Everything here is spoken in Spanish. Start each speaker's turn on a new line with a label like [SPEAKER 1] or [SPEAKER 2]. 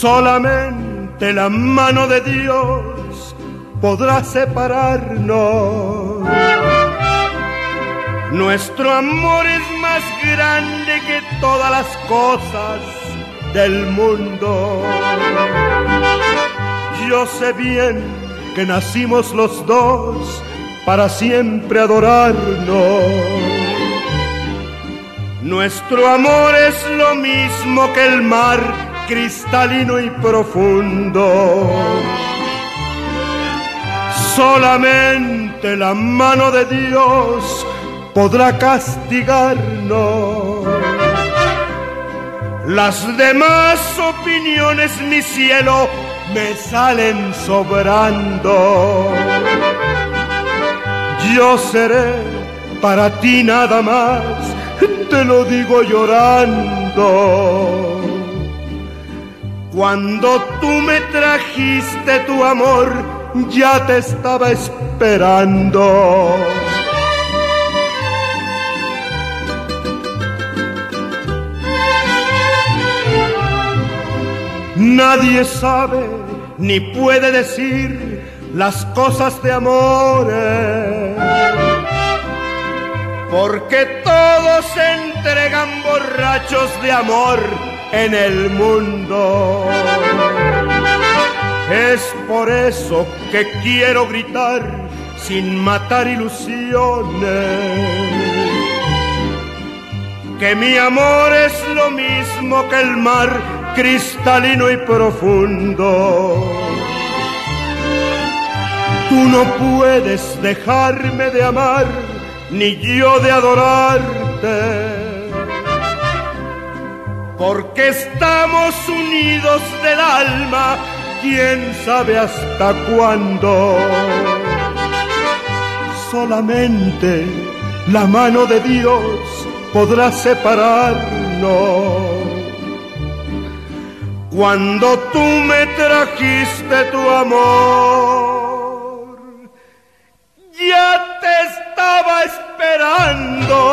[SPEAKER 1] Solamente la mano de Dios podrá separarnos. Nuestro amor es más grande que todas las cosas del mundo. Yo sé bien que nacimos los dos para siempre adorarnos. Nuestro amor es lo mismo que el mar cristalino y profundo. Solamente la mano de Dios podrá castigarnos. Las demás opiniones, mi cielo, me salen sobrando. Yo seré para ti nada más, te lo digo llorando. Cuando tú me trajiste tu amor, ya te estaba esperando. Nadie sabe ni puede decir las cosas de amor. Porque todos se entregan borrachos de amor en el mundo. Es por eso que quiero gritar sin matar ilusiones. Que mi amor es lo mismo que el mar cristalino y profundo. Tú no puedes dejarme de amar, ni yo de adorarte, porque estamos unidos del alma, quién sabe hasta cuándo. Solamente la mano de Dios podrá separarnos cuando tú me trajiste tu amor, ya te estaba esperando.